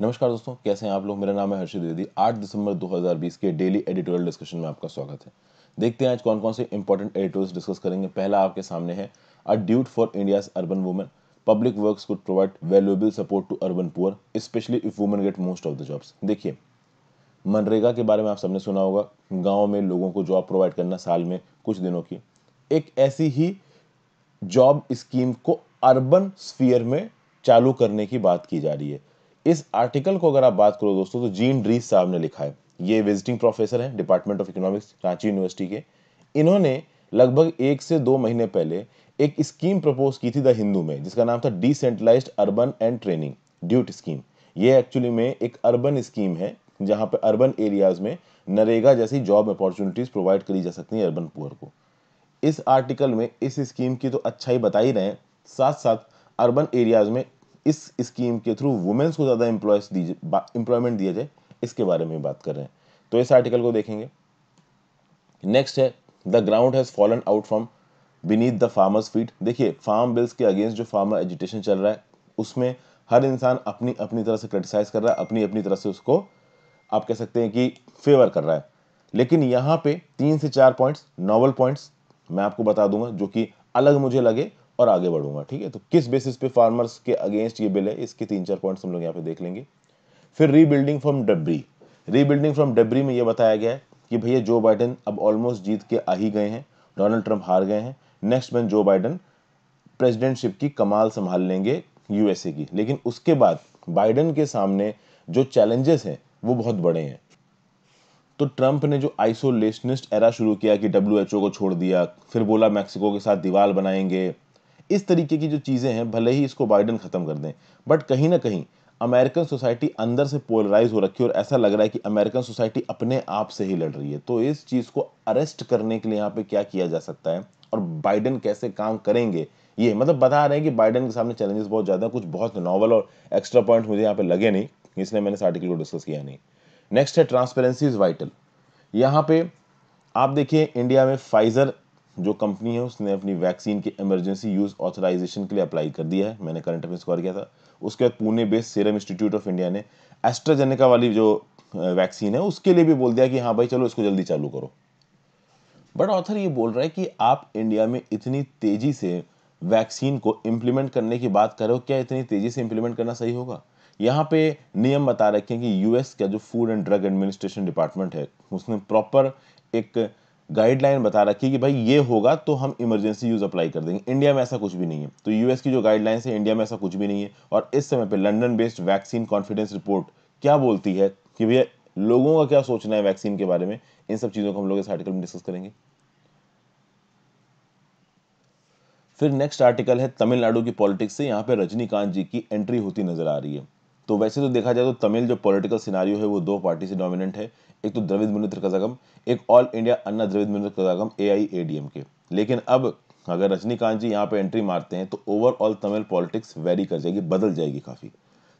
नमस्कार दोस्तों, कैसे हैं आप लोग? मेरा नाम है हर्षित द्विवेदी। 8 दिसंबर 2020 के डेली एडिटोरियल डिस्कशन में आपका स्वागत है। देखते हैं आज कौन कौन से इंपॉर्टेंट एडिटोरियल डिस्कस करेंगे। पहला आपके सामने है a DUET for India's urban women public works could provide valuable support to urban poor especially if women get most of the jobs देखिए, मनरेगा के बारे में आप सबने सुना होगा। गाँव में लोगों को जॉब प्रोवाइड करना साल में कुछ दिनों की। एक ऐसी ही जॉब स्कीम को अर्बन स्फीयर में चालू करने की बात की जा रही है। इस आर्टिकल को अगर आप बात करो दोस्तों तो जीन ड्रीस साहब ने लिखा है। ये विजिटिंग प्रोफेसर हैं department of economics Ranchi university के। इन्होंने लगभग एक से दो महीने पहले एक स्कीम प्रपोज की थी द हिंदू में, जिसका नाम था decentralised urban and training DUET scheme ये एक्चुअली में एक अर्बन स्कीम है, जहाँ पे अर्बन एरियाज़ में नरेगा जैसी जॉब अपॉर्चुनिटीज़ प्रोवाइड करी जा सकती हैं अर्बन पुअर को। इस आर्टिकल में इस स्कीम की तो अच्छाई बता ही रहे साथ साथ अर्बन एरियाज़ में इस स्कीम के थ्रू वुमेन्स को ज़्यादा एम्प्लॉयज़ दीजिए एम्प्लॉयमेंट दिया जाए, इसके बारे में बात कर रहे हैं। तो इस आर्टिकल को देखेंगे। नेक्स्ट है the ground has fallen out from beneath the farmers feet देखिए फार्म बिल्स के अगेंस्ट जो फार्मर एजुटेशन चल रहा है, उसमें हर इंसान अपनी अपनी तरह से क्रिटिसाइज कर रहा है, अपनी अपनी तरह से उसको आप कह सकते हैं कि फेवर कर रहा है। लेकिन यहाँ पे तीन से चार पॉइंट्स नॉवल पॉइंट्स मैं आपको बता दूँगा, जो कि अलग मुझे लगे और आगे बढ़ूँगा, ठीक है? तो किस बेसिस पे फार्मर्स के अगेंस्ट ये बिल है, इसके तीन चार पॉइंट्स हम लोग यहाँ पे देख लेंगे। फिर rebuilding from debris rebuilding from debris में ये बताया गया है कि भैया जो बाइडन अब ऑलमोस्ट जीत के आ ही गए हैं डोनाल्ड ट्रंप हार गए हैं। Next man Joe Biden presidentship की कमाल संभाल लेंगे यूएसए की। लेकिन उसके बाद बाइडन के सामने जो चैलेंजेस हैं, वो बहुत बड़े हैं। तो ट्रंप ने जो आइसोलेशनिस्ट एरा शुरू किया कि डब्ल्यू को छोड़ दिया, फिर बोला मैक्सिको के साथ दीवार बनाएँगे इस तरीके की जो चीज़ें हैं, भले ही इसको बाइडन ख़त्म कर दें बट कहीं ना कहीं अमेरिकन सोसाइटी अंदर से पोलराइज हो रखी है और ऐसा लग रहा है कि अमेरिकन सोसाइटी अपने आप से ही लड़ रही है। तो इस चीज़ को अरेस्ट करने के लिए यहाँ पे क्या किया जा सकता है और बाइडन कैसे काम करेंगे, ये मतलब बता रहे हैं कि बाइडन के सामने चैलेंजेस बहुत ज़्यादा कुछ बहुत नॉवल और एक्स्ट्रा पॉइंट मुझे यहाँ पे लगे नहीं, इसलिए मैंने इस आर्टिकल को डिस्कस किया नहीं। नेक्स्ट है ट्रांसपेरेंसी इज़ वाइटल यहाँ पे आप देखिए इंडिया में फाइजर जो कंपनी है, उसने अपनी वैक्सीन के इमरजेंसी यूज़ ऑथराइजेशन के लिए अप्लाई कर दिया है। मैंने करंट अफेयर्स कवर किया था। उसके बाद Pune based Serum Institute of India ने एस्ट्राजेनेका वाली जो वैक्सीन है, उसके लिए भी बोल दिया कि हाँ भाई, चलो इसको जल्दी चालू करो। बट ऑथर ये बोल रहा है कि आप इंडिया में इतनी तेज़ी से वैक्सीन को इम्प्लीमेंट करने की बात कर क्या इतनी तेज़ी से इम्प्लीमेंट करना सही होगा? यहाँ पे नियम बता रखे हैं कि यूएस का जो food and drug administration department है, उसने प्रॉपर एक गाइडलाइन बता रखी है कि भाई ये होगा तो हम इमरजेंसी यूज़ अप्लाई कर देंगे। इंडिया में ऐसा कुछ भी नहीं है। तो यूएस की जो गाइडलाइंस है इंडिया में ऐसा कुछ भी नहीं है। और इस समय पे London based vaccine confidence report क्या बोलती है कि भैया लोगों का क्या सोचना है वैक्सीन के बारे में? इन सब चीज़ों को हम लोग इस आर्टिकल में डिस्कस करेंगे। फिर नेक्स्ट आर्टिकल है तमिलनाडु की पॉलिटिक्स से यहाँ पे रजनीकांत जी की एंट्री होती नज़र आ रही है। तो वैसे तो देखा जाए तो तमिल जो पॉलिटिकल सिनारियो है, वो दो पार्टी से डोमिनेंट है। एक तो द्रविड मुनित्र कजागम एक all India Anna Dravida Munnetra Kazhagam A I A D M K. लेकिन अब अगर रजनीकांत जी यहाँ पे एंट्री मारते हैं तो ओवरऑल तमिल पॉलिटिक्स वेरी कर जाएगी, बदल जाएगी काफ़ी।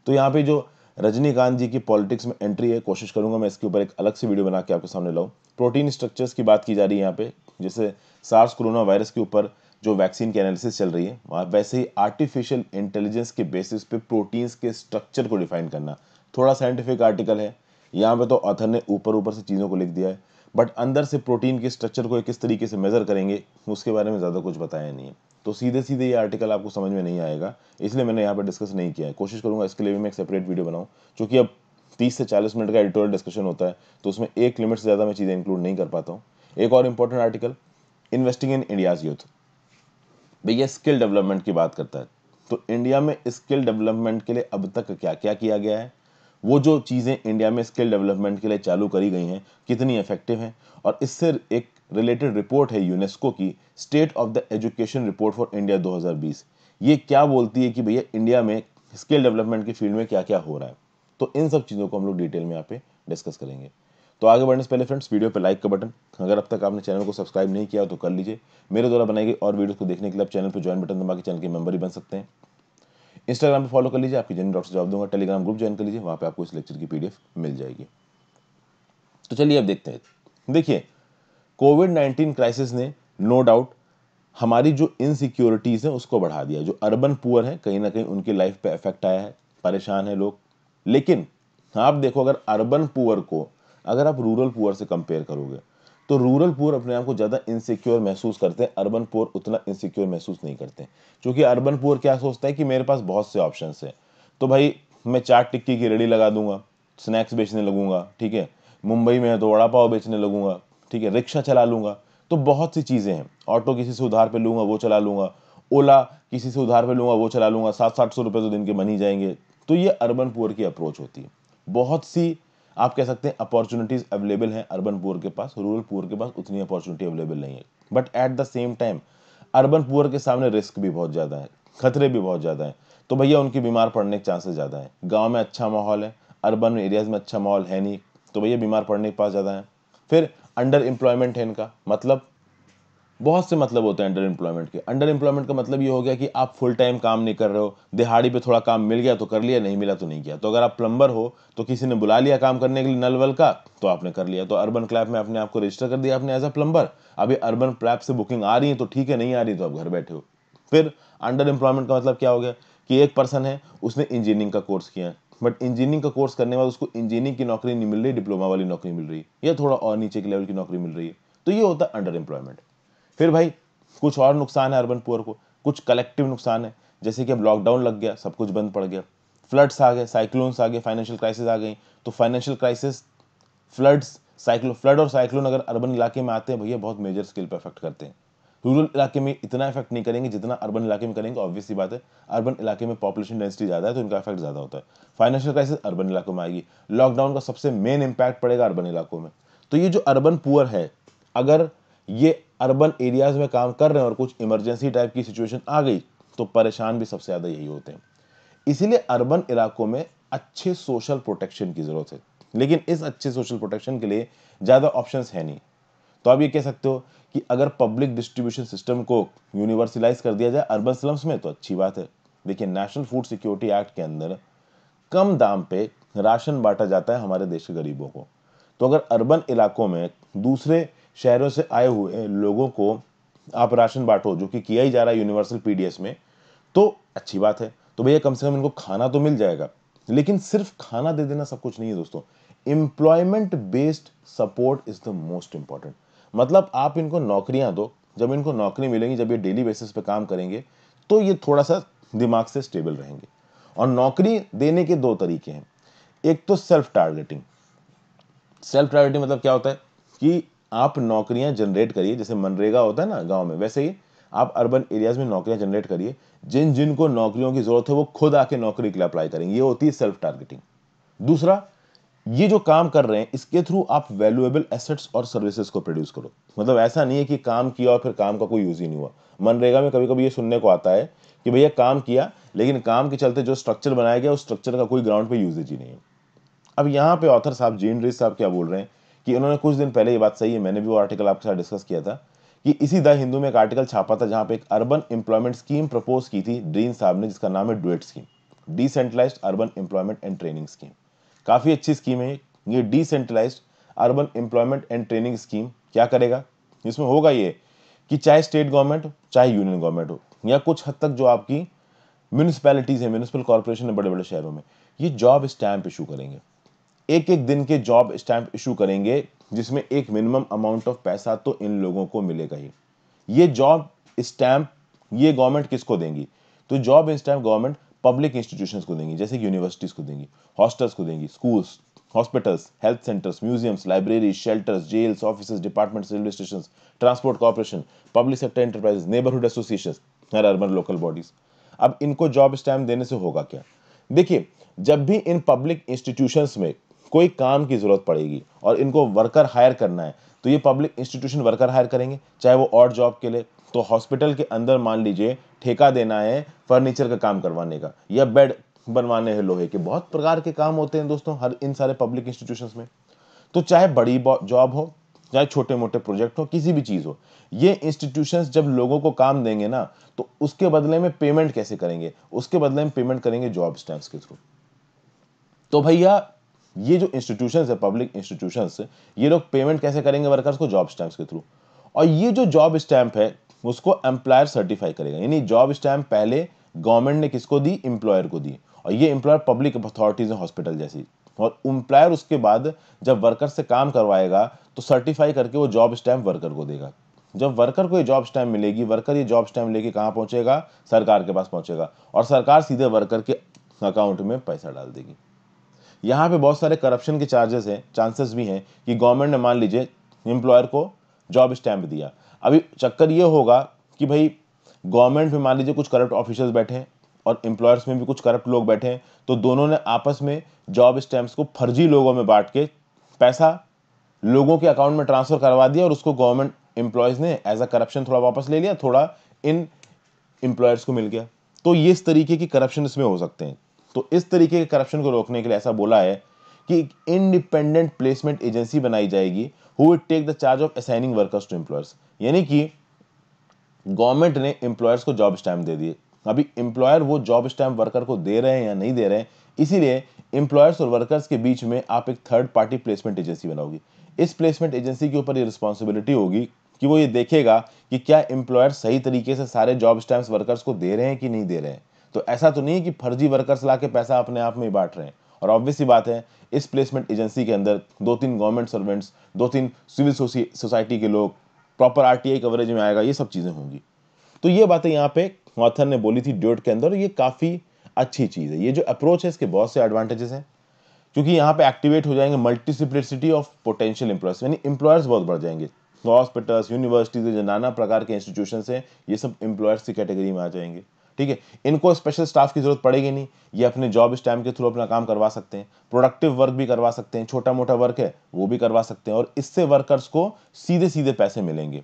तो यहाँ पे जो रजनीकांत जी की पॉलिटिक्स में एंट्री है, कोशिश करूँगा मैं इसके ऊपर एक अलग से वीडियो बना के आपके सामने लाऊं। प्रोटीन स्ट्रक्चर्स की बात की जा रही है यहाँ पे जैसे सार्स कोरोना वायरस के ऊपर जो वैक्सीन की एनालिसिस चल रही है वैसे ही आर्टिफिशियल इंटेलिजेंस के बेसिस पे प्रोटीन्स के स्ट्रक्चर को डिफाइन करना। थोड़ा साइंटिफिक आर्टिकल है, यहाँ पे तो ऑथर ने ऊपर ऊपर से चीज़ों को लिख दिया है बट अंदर से प्रोटीन के स्ट्रक्चर को किस तरीके से मेजर करेंगे, उसके बारे में ज़्यादा कुछ बताया नहीं है। तो सीधे सीधे ये आर्टिकल आपको समझ में नहीं आएगा, इसलिए मैंने यहाँ पर डिस्कस नहीं किया है। कोशिश करूँगा इसके लिए भी मैं एक सेपरेट वीडियो बनाऊँ क्योंकि अब तीस से चालीस मिनट का एडिटोरियल डिस्कशन होता है तो उसमें एक लिमिट से ज़्यादा मैं चीज़ें इंक्लूड नहीं कर पाता हूँ। एक और important article investing in India's youth भैया स्किल डेवलपमेंट की बात करता है। तो इंडिया में स्किल डेवलपमेंट के लिए अब तक क्या क्या किया गया है? वो जो चीज़ें इंडिया में स्किल डेवलपमेंट के लिए चालू करी गई हैं, कितनी इफ़ेक्टिव हैं? और इससे एक रिलेटेड रिपोर्ट है यूनेस्को की state of the education report for India 2020 ये क्या बोलती है कि भैया इंडिया में स्किल डेवलपमेंट की फ़ील्ड में क्या क्या हो रहा है? तो इन सब चीज़ों को हम लोग डिटेल में यहाँ पे डिस्कस करेंगे। तो आगे बढ़ने से पहले फ्रेंड्स वीडियो पे लाइक का बटन अगर अब तक आपने चैनल को सब्सक्राइब नहीं किया तो कर लीजिए। मेरे द्वारा बनाई गई और वीडियो को देखने के लिए आप चैनल पर ज्वाइन बटन दबा के चैनल के मेंबर ही बन सकते हैं। इंस्टाग्राम पे फॉलो कर लीजिए, आपकी जन डॉक्टर जवाब दूँगा। टेलीग्राम ग्रुप ज्वाइन कर लीजिए, वहाँ पर आपको इस लेक्चर की पीडीएफ मिल जाएगी। तो चलिए अब देखते हैं। देखिए कोविड नाइन्टीन क्राइसिस ने नो डाउट हमारी जो इनसिक्योरिटीज़ हैं उसको बढ़ा दिया। जो अर्बन पुअर है, कहीं ना कहीं उनकी लाइफ पे इफ़ेक्ट आया है। परेशान है लोग। लेकिन आप देखो, अगर अर्बन पुअर को अगर आप रूरल पुअर से कंपेयर करोगे तो रूरल पुअर अपने आप को ज़्यादा इनसिक्योर महसूस करते हैं अर्बन पुअर उतना इनसिक्योर महसूस नहीं करते क्योंकि अर्बन पुअर क्या सोचता है कि मेरे पास बहुत से ऑप्शन है। तो भाई, मैं चाट टिक्की की रेडी लगा दूँगा स्नैक्स बेचने लगूँगा, ठीक है? मुंबई में है तो वड़ा पाव बेचने लगूँगा, ठीक है? रिक्शा चला लूँगा तो बहुत सी चीज़ें हैं। ऑटो किसी से उधार पे लूँगा, वो चला लूँगा। ओला किसी से उधार पे लूँगा, वो चला लूँगा। सात सात सौ रुपये तो दिन के ही जाएँगे। तो ये अर्बन पुअर की अप्रोच होती है। बहुत सी आप कह सकते हैं अपॉर्चुनिटीज़ अवेलेबल हैं अर्बन पुअर के पास रूरल पुअर के पास उतनी अपॉर्चुनिटी अवेलेबल नहीं है। But at the same time urban poor के सामने रिस्क भी बहुत ज़्यादा है, खतरे भी बहुत ज़्यादा है। तो भैया, उनकी बीमार पड़ने के चांसेस ज़्यादा है। गाँव में अच्छा माहौल है अर्बन एरियाज़ में अच्छा माहौल है नहीं तो भैया, बीमार पड़ने के पास ज़्यादा है। फिर अंडर एम्प्लॉयमेंट है इनका मतलब बहुत से मतलब होते हैं अंडर एम्प्लॉयमेंट के। अंडर एम्प्लॉयमेंट का मतलब ये हो गया कि आप फुल टाइम काम नहीं कर रहे हो, दिहाड़ी पे थोड़ा काम मिल गया तो कर लिया, नहीं मिला तो नहीं किया। तो अगर आप प्लम्बर हो तो किसी ने बुला लिया काम करने के लिए नल वल का तो आपने कर लिया। तो अर्बन क्लैप में अपने आपको रजिस्टर कर दिया आपने एज अ प्लम्बर अभी अर्बन क्लैप से बुकिंग आ रही है तो ठीक है, नहीं आ रही तो आप घर बैठे हो। फिर अंडर एम्प्लॉयमेंट का मतलब क्या हो गया कि एक पर्सन है, उसने इंजीनियरिंग का कोर्स किया। बट इंजीनियरिंग का कोर्स करने के बाद उसको इंजीनियरिंग की नौकरी नहीं मिल रही डिप्लोमा वाली नौकरी मिल रही। या थोड़ा और नीचे के लेवल की नौकरी मिल रही है। तो ये होता है अंडर एम्प्लॉयमेंट फिर भाई, कुछ और नुकसान है अर्बन पुअर को, कुछ कलेक्टिव नुकसान है। जैसे कि अब लॉकडाउन लग गया, सब कुछ बंद पड़ गया। फ्लड्स आ गए साइक्लोन्स आ गए फाइनेंशियल क्राइसिस आ गई। तो financial crisis floods cyclo flood और साइक्लोन अगर अर्बन इलाके में आते हैं, भैया, बहुत मेजर स्केल पर इफ़ेक्ट करते हैं। रूरल इलाके में इतना इफ़ेक्ट नहीं करेंगे जितना अर्बन इलाके में करेंगे ऑब्वियसली बात है। अर्बन इलाके में पॉपुलेशन डेंसिटी ज़्यादा है तो इनका इफ़ेक्ट ज़्यादा होता है। फाइनेंशियल क्राइसिस अर्बन इलाकों में आएगी। लॉकडाउन का सबसे मेन इंपैक्ट पड़ेगा अर्बन इलाकों में। तो ये जो अर्बन पुअर है, अगर ये अर्बन एरियाज़ में काम कर रहे हैं और कुछ इमरजेंसी टाइप की सिचुएशन आ गई तो परेशान भी सबसे ज़्यादा यही होते हैं। इसीलिए अर्बन इलाकों में अच्छे सोशल प्रोटेक्शन की ज़रूरत है। लेकिन इस अच्छे सोशल प्रोटेक्शन के लिए ज़्यादा ऑप्शन है नहीं। तो आप ये कह सकते हो कि अगर पब्लिक डिस्ट्रीब्यूशन सिस्टम को यूनिवर्सलाइज कर दिया जाए अर्बन स्लम्स में तो अच्छी बात है। देखिए नेशनल फ़ूड सिक्योरिटी एक्ट के अंदर कम दाम पे राशन बांटा जाता है हमारे देश के गरीबों को। तो अगर अर्बन इलाकों में दूसरे शहरों से आए हुए लोगों को आप राशन बांटो, जो कि किया ही जा रहा है यूनिवर्सल पीडीएस में तो अच्छी बात है। तो भैया, कम से कम इनको खाना तो मिल जाएगा, लेकिन सिर्फ़ खाना दे देना सब कुछ नहीं है दोस्तों। Employment based support is the most important मतलब आप इनको नौकरियाँ दो, जब इनको नौकरी मिलेंगी, जब ये डेली बेसिस पे काम करेंगे तो ये थोड़ा सा दिमाग से स्टेबल रहेंगे। और नौकरी देने के दो तरीके हैं। एक तो सेल्फ टारगेटिंग सेल्फ टारगेटिंग मतलब क्या होता है कि आप नौकरियाँ जनरेट करिए, जैसे मनरेगा होता है ना गाँव में, वैसे ही आप अर्बन एरियाज़ में नौकरियाँ जनरेट करिए। जिन जिनको नौकरियों की ज़रूरत है, वो खुद आके नौकरी के लिए अप्लाई करेंगे। ये होती है सेल्फ टारगेटिंग दूसरा, ये जो काम कर रहे हैं, इसके थ्रू आप वैल्यूएबल एसेट्स और सर्विसेज़ को प्रोड्यूस करो। मतलब ऐसा नहीं है कि काम किया और फिर काम का कोई यूज़ ही नहीं हुआ। मनरेगा में कभी कभी ये सुनने को आता है कि भैया काम किया, लेकिन काम के चलते जो स्ट्रक्चर बनाया गया, उस स्ट्रक्चर का कोई ग्राउंड पे यूजेज ही नहीं है। अब यहाँ पे ऑथर साहब जीन साहब क्या बोल रहे हैं? कि उन्होंने कुछ दिन पहले, ये बात सही है, मैंने भी वो आर्टिकल आपके साथ डिस्कस किया था, कि इसी द हिंदू में एक आर्टिकल छापा था, जहाँ पे एक अर्बन एम्प्लॉयमेंट स्कीम प्रपोज की थी ड्रीन साहब ने, जिसका नाम है DUET scheme decentralised urban employment and training scheme काफ़ी अच्छी स्कीम है ये। Decentralised urban employment and training scheme क्या करेगा? इसमें होगा ये कि चाहे स्टेट गवर्नमेंट चाहे यूनियन गवर्नमेंट हो, या कुछ हद तक जो आपकी म्यूनिसपैलिटीज़ है म्यूनिसिपल कॉर्पोरेशन है बड़े बड़े शहरों में, ये जॉब स्टैंप इशू करेंगे। एक एक दिन के जॉब स्टैंप इशू करेंगे, जिसमें एक मिनिमम अमाउंट ऑफ़ पैसा तो इन लोगों को मिलेगा ही। ये जॉब स्टैंप ये गवर्नमेंट किसको देंगी? तो job stamp government public institutions को देंगी, जैसे यूनिवर्सिटीज को देंगी हॉस्टल्स को देंगी schools hospitals health centres museums library shelters jails office departments railway station transport corporation public sector enterprise neighbourhood association हर अर्बन लोकल बॉडीज अब इनको जॉब स्टैम्प देने से होगा क्या? देखिए, जब भी इन पब्लिक इंस्टीट्यूशंस में कोई काम की ज़रूरत पड़ेगी और इनको वर्कर हायर करना है। तो ये पब्लिक इंस्टीट्यूशन वर्कर हायर करेंगे, चाहे वो और जॉब के लिए। तो हॉस्पिटल के अंदर मान लीजिए, ठेका देना है फर्नीचर का काम करवाने का, या बेड बनवाने हैं लोहे के। बहुत प्रकार के काम होते हैं दोस्तों, हर इन सारे पब्लिक इंस्टीट्यूशंस में। तो चाहे बड़ी जॉब हो, चाहे छोटे मोटे प्रोजेक्ट हो, किसी भी चीज़ हो, ये इंस्टीट्यूशंस जब लोगों को काम देंगे ना तो उसके बदले में पेमेंट कैसे करेंगे? उसके बदले में पेमेंट करेंगे जॉब स्टैम्प्स के थ्रू तो भैया ये जो इंस्टीट्यूशन है पब्लिक इंस्टीट्यूशन ये लोग पेमेंट कैसे करेंगे वर्कर्स को? जॉब स्टैंप के थ्रू और ये जो जॉब स्टैंप है, उसको एम्प्लॉयर सर्टिफाई करेगा। यानी जॉब स्टैंप पहले गवर्नमेंट ने किसको दी? एम्प्लॉयर को दी। और ये एम्प्लॉयर पब्लिक अथॉरिटीज़ हैं हॉस्पिटल जैसी। और एम्प्लॉयर उसके बाद जब वर्कर से काम करवाएगा तो सर्टिफाई करके वो जॉब स्टैम्प वर्कर को देगा। जब वर्कर को ये जॉब स्टैम्प मिलेगी वर्कर ये जॉब स्टैम्प लेके कहाँ पहुंचेगा? सरकार के पास पहुंचेगा। और सरकार सीधे वर्कर के अकाउंट में पैसा डाल देगी। यहाँ पे बहुत सारे करप्शन के चार्जेस हैं चांसेस भी हैं कि गवर्नमेंट ने मान लीजिए एम्प्लॉयर को जॉब स्टैम्प दिया। अभी चक्कर ये होगा कि भाई गवर्नमेंट में मान लीजिए कुछ करप्ट ऑफिसर्स बैठे हैं और एम्प्लॉयर्स में भी कुछ करप्ट लोग बैठे हैं तो दोनों ने आपस में जॉब स्टैंप्स को फर्जी लोगों में बांट के पैसा लोगों के अकाउंट में ट्रांसफ़र करवा दिया और उसको गवर्नमेंट एम्प्लॉयज़ ने एज अ करप्शन थोड़ा वापस ले लिया, थोड़ा इन एम्प्लॉयर्स को मिल गया। तो ये इस तरीके की करप्शन इसमें हो सकते हैं। तो इस तरीके के करप्शन को रोकने के लिए ऐसा बोला है कि एक इंडिपेंडेंट प्लेसमेंट एजेंसी बनाई जाएगी who will take the charge of assigning workers to employers यानी कि गवर्नमेंट ने एम्प्लॉयर्स को जॉब स्टैम्प दे दिए। अभी एम्प्लॉयर वो जॉब स्टैम्प वर्कर को दे रहे हैं या नहीं दे रहे हैं, इसीलिए एम्प्लॉयर्स और वर्कर्स के बीच में आप एक थर्ड पार्टी प्लेसमेंट एजेंसी बनाओगी। इस प्लेसमेंट एजेंसी के ऊपर ये रिस्पॉन्सिबिलिटी होगी कि वो ये देखेगा कि क्या एम्प्लॉयर सही तरीके से सारे जॉब स्टैम्प वर्कर्स को दे रहे हैं कि नहीं दे रहे हैं। तो ऐसा तो नहीं कि फर्जी वर्कर्स ला के पैसा अपने आप में ही बांट रहे हैं। और ऑब्वियस बात है, इस प्लेसमेंट एजेंसी के अंदर दो तीन गवर्नमेंट सर्वेंट्स दो तीन सिविल सोसाइटी के लोग प्रॉपर आरटीआई कवरेज में आएगा, ये सब चीज़ें होंगी। तो ये बातें यहाँ पे ऑथर ने बोली थी ड्यूट के अंदर ये काफ़ी अच्छी चीज़ है। ये जो अप्रोच है, इसके बहुत से एडवांटेजेस हैं, क्योंकि यहाँ पे एक्टिवेट हो जाएँगे मल्टीसिप्लिसिटी ऑफ़ पोटेंशियल एम्प्लॉयर्स यानी एम्प्लॉयर्स बहुत बढ़ जाएँगे। हॉस्पिटल्स यूनिवर्सिटीज नाना प्रकार के इंस्टीट्यूशन हैं, ये सब एम्प्लॉयर्स की कैटेगरी में आ जाएँगे। ठीक है? इनको स्पेशल स्टाफ की ज़रूरत पड़ेगी नहीं। ये अपने जॉब स्टैम्प के थ्रू अपना काम करवा सकते हैं। प्रोडक्टिव वर्क भी करवा सकते हैं। छोटा मोटा वर्क है, वो भी करवा सकते हैं। और इससे वर्कर्स को सीधे सीधे पैसे मिलेंगे।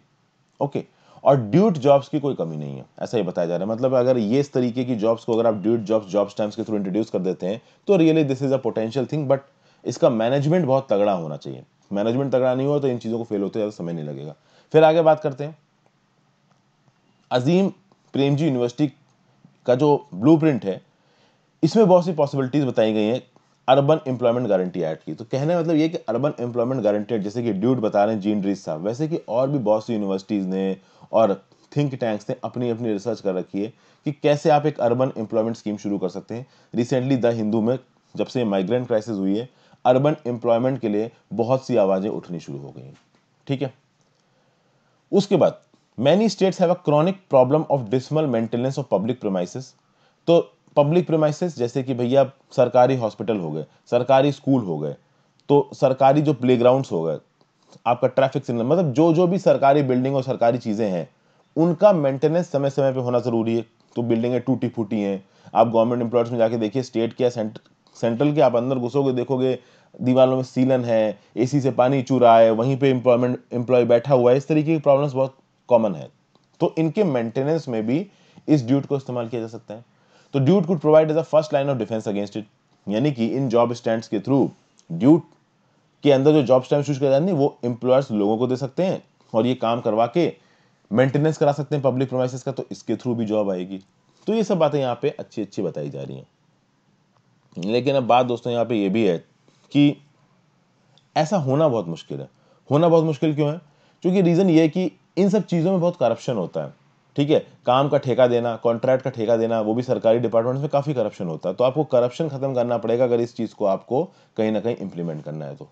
ओके और ड्यूट जॉब्स की कोई कमी नहीं है। ऐसा ही बताया जा रहा है। मतलब अगर ये इस तरीके की जॉब्स को अगर आप ड्यूट जॉब्स जॉब स्टैम्प्स के थ्रू इंट्रोड्यूस कर देते हैं तो really this is a potential thing but इसका मैनेजमेंट बहुत तगड़ा होना चाहिए। मैनेजमेंट तगड़ा नहीं हो तो इन चीज़ों को फेल होते ज़्यादा समय नहीं लगेगा। फिर आगे बात करते हैं। अजीम प्रेमजी यूनिवर्सिटी का जो ब्लूप्रिंट है, इसमें बहुत सी पॉसिबिलिटीज बताई गई हैं अर्बन एम्प्लॉयमेंट गारंटी एक्ट की। तो कहने मतलब ये कि अर्बन एम्प्लॉयमेंट गारंटी एक्ट जैसे कि ड्यूट बता रहे हैं जीन ड्रीस साहब, वैसे कि और भी बहुत सी यूनिवर्सिटीज़ ने और थिंक टैंक्स ने अपनी अपनी रिसर्च कर रखी है कि कैसे आप एक अर्बन एम्प्लॉयमेंट स्कीम शुरू कर सकते हैं। रिसेंटली द हिंदू में जब से माइग्रेंट क्राइसिस हुई है अर्बन एम्प्लॉयमेंट के लिए बहुत सी आवाज़ें उठनी शुरू हो गई ठीक है? उसके बाद many states have a chronic problem of dismal maintenance of public premises तो पब्लिक प्रोमाइसिस जैसे कि भैया सरकारी हॉस्पिटल हो गए, सरकारी स्कूल हो गए तो सरकारी जो प्ले हो गए, आपका ट्रैफ़िक सिग्नल मतलब जो जो भी सरकारी बिल्डिंग और सरकारी चीज़ें हैं, उनका मेंटेनेंस समय समय पे होना ज़रूरी है। तो बिल्डिंगें टूटी फूटी हैं। आप गवर्नमेंट एम्प्लॉयर्स में जाके देखिए स्टेट के या सेंट्रल के आप अंदर घुसोगे, देखोगे, दीवारों में सीलन है एसी से पानी चू रहा है, वहीं पे एम्प्लॉयमेंट एम्प्लॉय बैठा हुआ है। इस तरीके की प्रॉब्लम्स बहुत कॉमन है। तो इनके मेंटेनेंस में भी इस ड्यूट को इस्तेमाल किया जा सकता है। तो DUET could provide as a first line of defence against it यानी कि इन जॉब स्टैंड के थ्रू ड्यूट के अंदर जो जॉब स्टैंड यूज़ किया वो एम्प्लॉयर्स लोगों को दे सकते हैं और ये काम करवा के मेंटेनेंस करा सकते हैं पब्लिक प्रोमाइसिस का तो इसके थ्रू भी जॉब आएगी। तो ये सब बातें यहाँ पे अच्छी अच्छी बताई जा रही हैं। लेकिन अब बात दोस्तों यहाँ पे ये भी है कि ऐसा होना बहुत मुश्किल है। होना बहुत मुश्किल क्यों है? क्योंकि रीज़न ये है कि इन सब चीज़ों में बहुत करप्शन होता है। ठीक है? काम का ठेका देना कॉन्ट्रैक्ट का ठेका देना, वो भी सरकारी डिपार्टमेंट्स में काफ़ी करप्शन होता है। तो आपको करप्शन खत्म करना पड़ेगा अगर इस चीज़ को आपको कहीं ना कहीं इंप्लीमेंट करना है तो।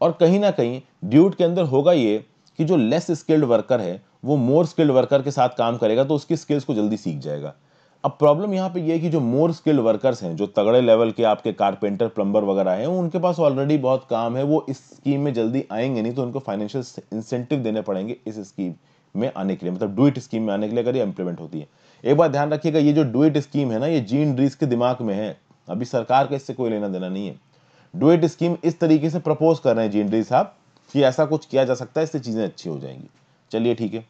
और कहीं ना कहीं ड्यूट के अंदर होगा ये कि जो लेस स्किल्ड वर्कर है, वो मोर स्किल्ड वर्कर के साथ काम करेगा तो उसकी स्किल्स को जल्दी सीख जाएगा। अब प्रॉब्लम यहाँ पे ये है कि जो मोर स्किल्ड वर्कर्स हैं, जो तगड़े लेवल के आपके कारपेंटर प्लम्बर वगैरह हैं, उनके पास ऑलरेडी बहुत काम है, वो इस स्कीम में जल्दी आएँगे नहीं तो उनको फाइनेंशियल इंसेंटिव देने पड़ेंगे इस स्कीम में आने के लिए मतलब डुइट स्कीम में आने के लिए अगर ये इंप्लीमेंट होती है। एक बार ध्यान रखिएगा, ये जो डुइट स्कीम है ना, ये जीन ड्रीस के दिमाग में है, अभी सरकार का इससे कोई लेना देना नहीं है। डुइट स्कीम इस तरीके से प्रपोज कर रहे हैं जीन ड्रीस साहब कि ऐसा कुछ किया जा सकता है, इससे चीज़ें अच्छी हो जाएँगी। चलिए ठीक है।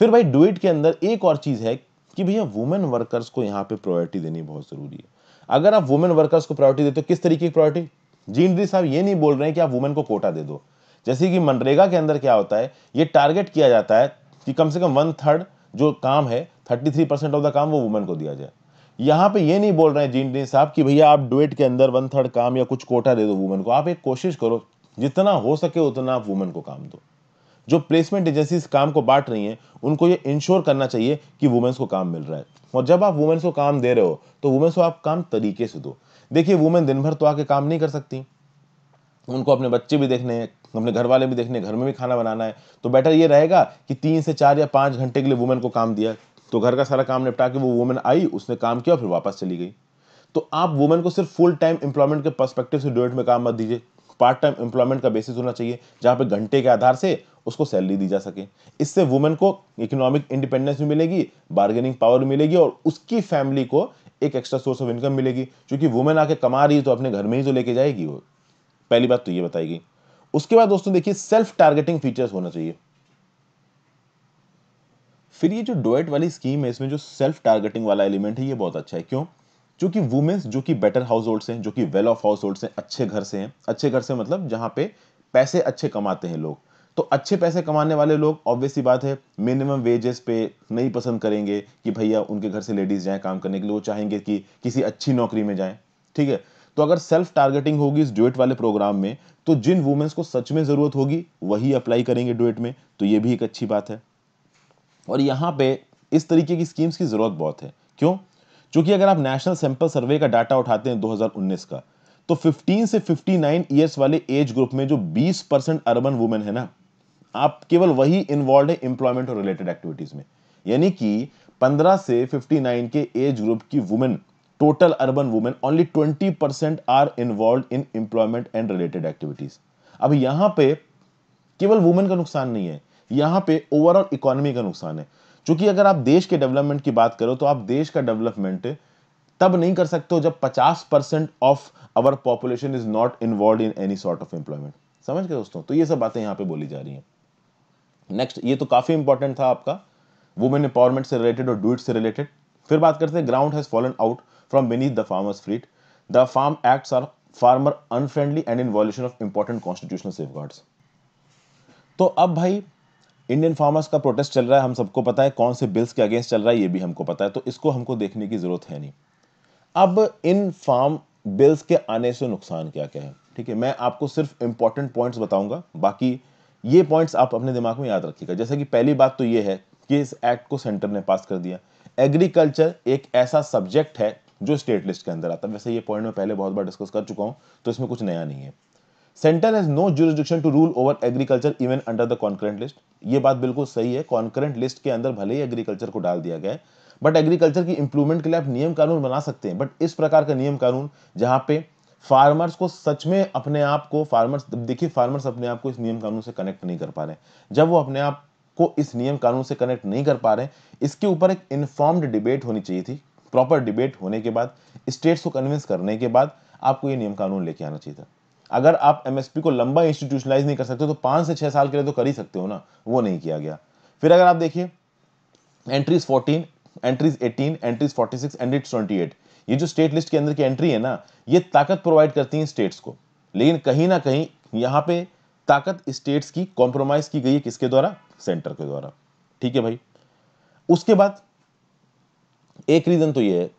फिर भाई डुइट के अंदर एक और चीज़ है कि भैया वुमेन वर्कर्स को यहाँ पे प्रायोरिटी देनी बहुत ज़रूरी है। अगर आप वुमेन वर्कर्स को प्रायोरिटी देते हो, किस तरीके की प्रायोरिटी जीन साहब ये नहीं बोल रहे हैं कि आप वुमेन को कोटा दे दो। जैसे कि मनरेगा के अंदर क्या होता है, ये टारगेट किया जाता है कि कम से कम वन थर्ड जो काम है thirty three percent of the काम वो वुमेन को दिया जाए। यहाँ पे ये नहीं बोल रहे हैं जीन साहब कि भैया आप डुएट के अंदर वन थर्ड काम या कुछ कोटा दे दो वुमेन को। आप एक कोशिश करो, जितना हो सके उतना आप वुमेन को काम दो। जो प्लेसमेंट एजेंसी काम को बांट रही हैं, उनको ये इंश्योर करना चाहिए कि वुमेन्स को काम मिल रहा है। और जब आप वुमेन्स को काम दे रहे हो तो वुमेन्स को आप काम तरीके से दो। देखिए वुमेन दिन भर तो आके काम नहीं कर सकती। उनको अपने बच्चे भी देखने हैं, अपने घर वाले भी देखने घर में भी खाना बनाना है। तो बेटर ये रहेगा कि तीन से चार या पाँच घंटे के लिए वुमेन को काम दिया। तो घर का सारा काम निपटा के वो वुमेन आई, उसने काम किया फिर वापस चली गई। तो आप वुमेन को सिर्फ़ फुल टाइम एम्प्लॉयमेंट के परस्पेक्टिव से डोएट में काम मत दीजिए। पार्ट टाइम एम्प्लॉयमेंट का बेसिस होना चाहिए, जहाँ पे घंटे के आधार से उसको सैलरी दी जा सके। इससे वुमेन को इकोनॉमिक इंडिपेंडेंस भी मिलेगी बार्गेनिंग पावर मिलेगी और उसकी फैमिली को एक एक्स्ट्रा सोर्स ऑफ़ इनकम मिलेगी। क्योंकि वुमेन आके कमा रही है तो अपने घर में ही तो लेके जाएगी वो। पहली बात तो ये बताएगी। उसके बाद दोस्तों देखिए सेल्फ टारगेटिंग फीचर्स होना चाहिए। फिर ये जो डोएट वाली स्कीम है, इसमें जो सेल्फ टारगेटिंग वाला एलिमेंट है, ये बहुत अच्छा है। क्यों? क्योंकि वुमेन्स जो कि बेटर हाउस होल्ड हैं, जो कि वेल ऑफ़ हाउस होल्ड हैं, अच्छे घर से हैं। अच्छे घर से मतलब जहाँ पे पैसे अच्छे कमाते हैं लोग। तो अच्छे पैसे कमाने वाले लोग ऑब्वियसली बात है मिनिमम वेजेस पे नहीं पसंद करेंगे कि भैया उनके घर से लेडीज़ जाएँ काम करने के लिए, वो चाहेंगे कि किसी अच्छी नौकरी में जाएँ, ठीक है? तो अगर सेल्फ टारगेटिंग होगी इस डुएट वाले प्रोग्राम में तो जिन वुमेन्स को सच में ज़रूरत होगी, वही अप्लाई करेंगे डुएट में तो ये भी एक अच्छी बात है। और यहाँ पे इस तरीके की स्कीम्स की ज़रूरत बहुत है। क्यों? क्योंकि अगर आप नेशनल सैंपल सर्वे का डाटा उठाते हैं 2019 का तो 15 से 59 इयर्स वाले एज ग्रुप में जो 20 परसेंट अर्बन वुमेन है ना आप केवल वही इन्वॉल्व है इंप्लॉयमेंट और रिलेटेड एक्टिविटीज़ में। यानी कि 15 से 59 के एज ग्रुप की women total urban women only 20 percent are involve in employment and related activities अब यहाँ पे केवल वुमेन का नुकसान नहीं है, यहाँ पे ओवरऑल इकोनॉमी का नुकसान है। क्योंकि अगर आप देश के डेवलपमेंट की बात करो तो आप देश का डेवलपमेंट तब नहीं कर सकते हो जब 50 percent of our population is not involve in any sort of employment समझ गए दोस्तों? तो ये सब बातें यहाँ पे बोली जा रही हैं। नेक्स्ट ये तो काफ़ी इंपॉर्टेंट था आपका। वुमेन एम्पावरमेंट से रिलेटेड और डूइट से रिलेटेड फिर बात करते हैं ground has fallen out from beneath the farmers feet the farm acts are farmer unfriendly and in violation of important constitutional safeguards तो अब भाई इंडियन फार्मर्स का प्रोटेस्ट चल रहा है, हम सबको पता है, कौन से बिल्स के अगेंस्ट चल रहा है, ये भी हमको पता है तो इसको हमको देखने की ज़रूरत है नहीं। अब इन फार्म बिल्स के आने से नुकसान क्या क्या है? ठीक है, मैं आपको सिर्फ़ इंपॉर्टेंट पॉइंट्स बताऊँगा, बाकी ये पॉइंट्स आप अपने दिमाग में याद रखिएगा। जैसे कि पहली बात तो ये है कि इस एक्ट को सेंटर ने पास कर दिया। एग्रीकल्चर एक ऐसा सब्जेक्ट है जो स्टेट लिस्ट के अंदर आता है। वैसे ये पॉइंट मैं पहले बहुत बार डिस्कस कर चुका हूँ तो इसमें कुछ नया नहीं है। Centre has no jurisdiction to rule over agriculture even under the concurrent list ये बात बिल्कुल सही है कॉन्करेंट लिस्ट के अंदर भले ही एग्रीकल्चर को डाल दिया गया है बट एग्रीकल्चर की इंप्रूवमेंट के लिए आप नियम कानून बना सकते हैं। बट इस प्रकार का नियम कानून जहाँ पे फार्मर्स को सच में अपने आप को फार्मर्स, देखिए फार्मर्स अपने आप को इस नियम कानून से कनेक्ट नहीं कर पा रहे जब वो अपने आप को इस नियम कानून से कनेक्ट नहीं कर पा रहे इसके ऊपर एक इन्फॉर्म्ड डिबेट होनी चाहिए थी प्रॉपर डिबेट होने के बाद स्टेट्स को कन्विंस करने के बाद आपको ये नियम कानून लेके आना चाहिए था। अगर आप एमएसपी को लंबा इंस्टीट्यूशनलाइज नहीं कर सकते तो पाँच से छह साल के लिए तो कर ही सकते हो ना, वो नहीं किया गया। फिर अगर आप देखिए एंट्रीज 14 एंट्रीज 18 एंट्रीज 46 एंट्रीज 28 ये जो स्टेट लिस्ट के अंदर की एंट्री है ना ये ताकत प्रोवाइड करती हैं स्टेट्स को। लेकिन कहीं ना कहीं यहाँ पे ताकत स्टेट्स की कॉम्प्रोमाइज की गई है किसके द्वारा? सेंटर के द्वारा। ठीक है भाई? उसके बाद एक रीजन तो ये है।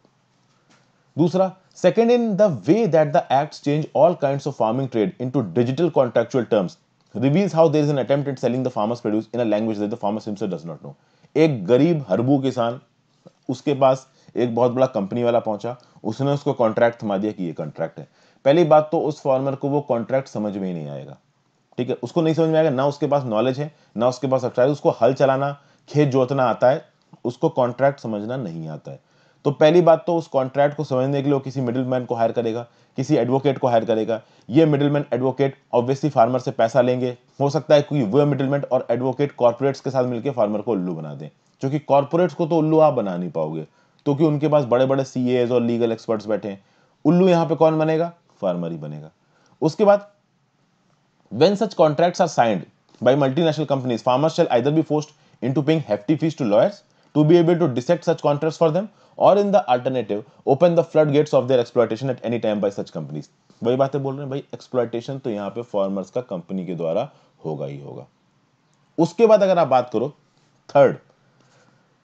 दूसरा second in the way that the act change all kind of farming trade into digital contractual terms reveals how there is an attempt selling the farmers produce in language that the farmers does not know एक गरीब हरबू किसान, उसके पास एक बहुत बड़ा company वाला पहुँचा, उसने उसको कॉन्ट्रैक्ट थमा दिया कि ये कॉन्ट्रैक्ट है। पहली बात तो उस फार्मर को वो कॉन्ट्रैक्ट समझ में ही नहीं आएगा। ठीक है? उसको नहीं समझ में आएगा, ना उसके पास नॉलेज है, ना उसके पास एक्सरसाइज उसको हल चलाना, खेत जोतना आता है, उसको कॉन्ट्रैक्ट समझना नहीं आता है। तो पहली बात तो उस कॉन्ट्रैक्ट को समझने के लिए किसी मिडिल मैन को हायर करेगा, किसी एडवोकेट को हायर करेगा। ये middle man advocate obviously farmer से पैसा लेंगे। हो सकता है कि वह मिडिल मैन और एडवोकेट कॉर्पोरेट्स के साथ मिलकर फार्मर को उल्लू बना दें, क्योंकि कॉर्पोरेट्स को तो उल्लू आप बना नहीं पाओगे। तो कि उनके पास बड़े बड़े सी और लीगल एक्सपर्ट्स बैठे हैं। उल्लू यहाँ पे कौन बनेगा? फार्मर ही बनेगा। उसके बाद, when such contracts are signed by multinational companies, farmers shall either be forced into paying hefty fees to lawyers to be able to dissect such contracts for them और in the alternative open the flood gates of their exploitation at any time by such companies वही बातें बोल रहे हैं भाई exploitation तो यहाँ पे फार्मर्स का कंपनी के द्वारा होगा ही होगा। उसके बाद अगर आप बात करो third